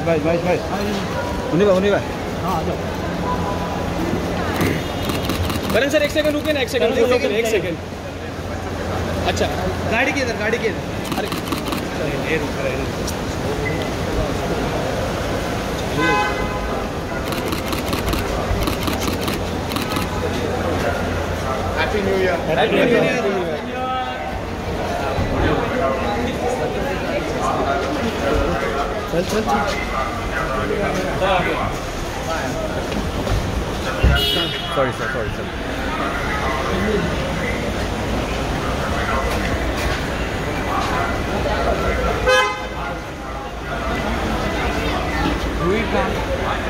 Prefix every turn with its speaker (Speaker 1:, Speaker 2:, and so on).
Speaker 1: भाई भाई भाई उन्हीं भाई उन्हीं भाई
Speaker 2: करण सर एक सेकंड रुके ना एक सेकंड एक सेकंड एक सेकंड अच्छा
Speaker 3: गाड़ी के इधर गाड़ी के इधर
Speaker 2: अरे ये रुक रहा है
Speaker 1: हैप्पी न्यू ईयर
Speaker 3: चल चल चल
Speaker 1: सॉरी सर सॉरी सर
Speaker 3: रुई का